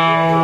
Wow.